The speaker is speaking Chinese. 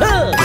呃